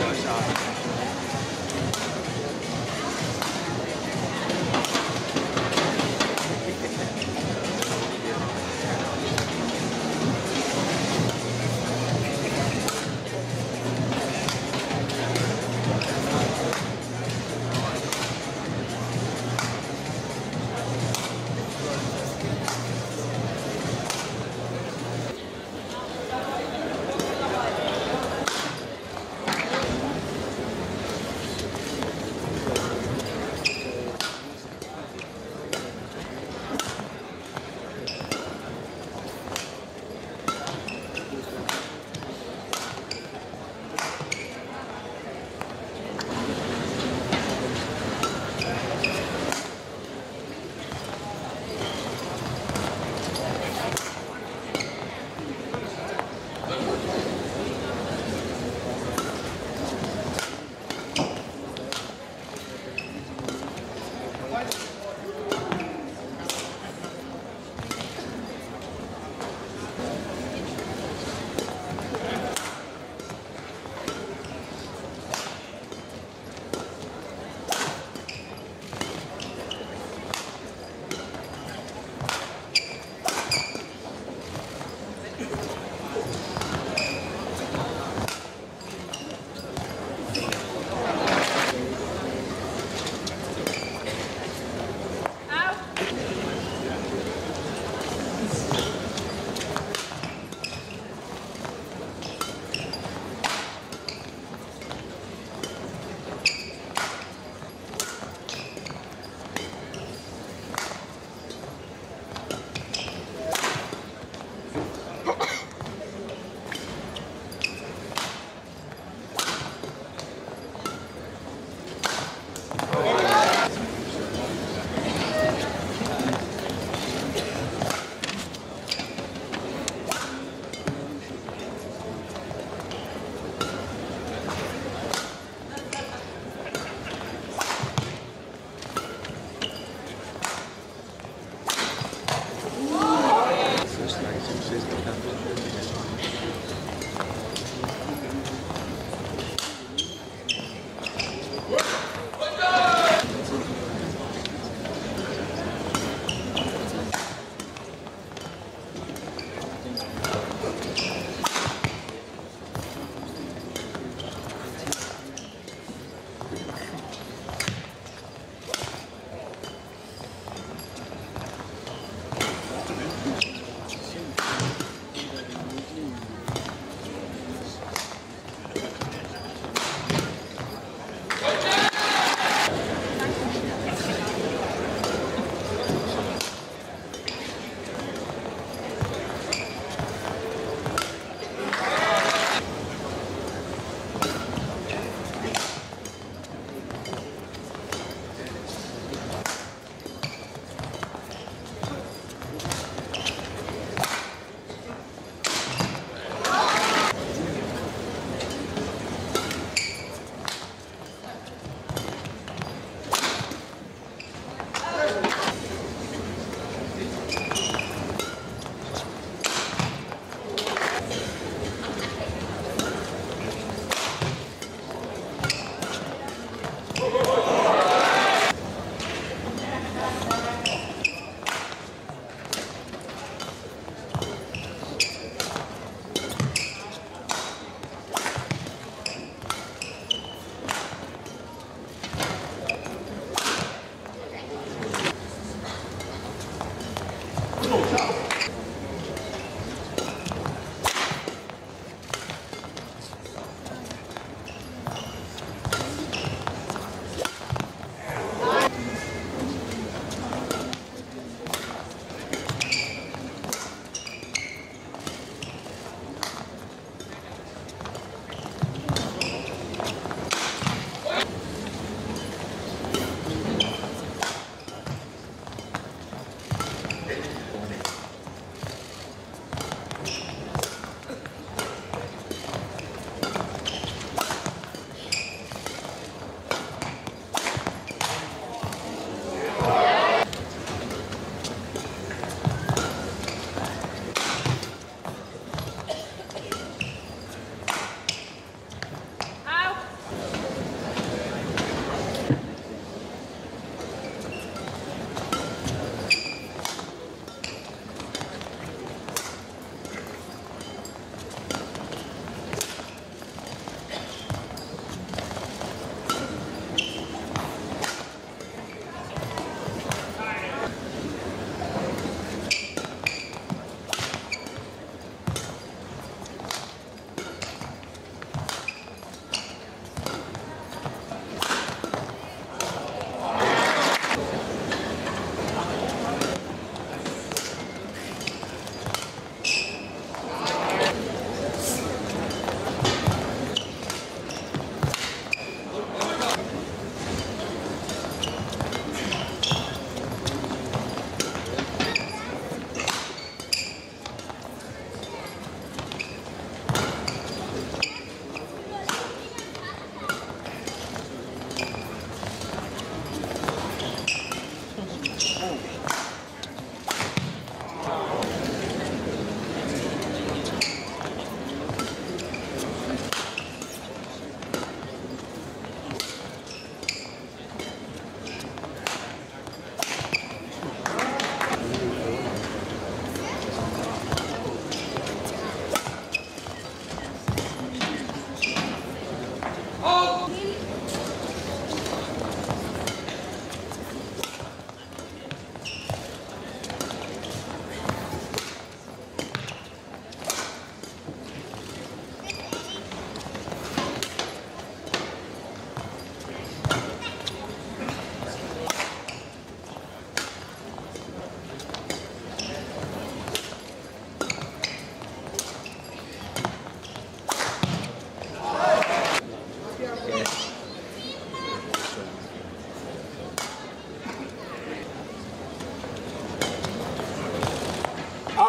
Russia.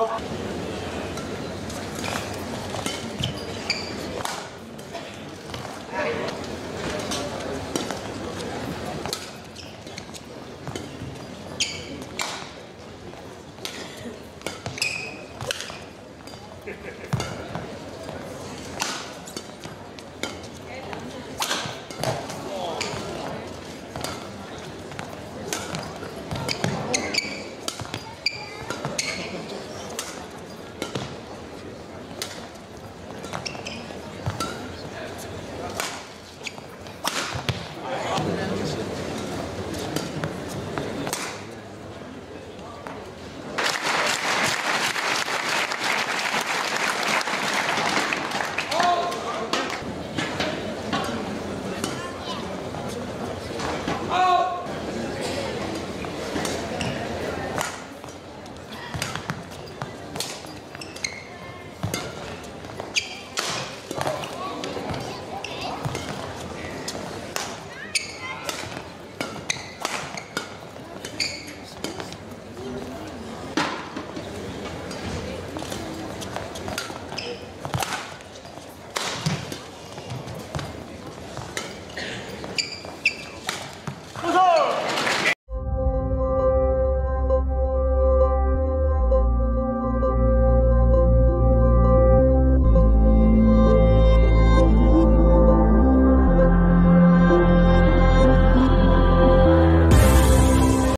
Gracias.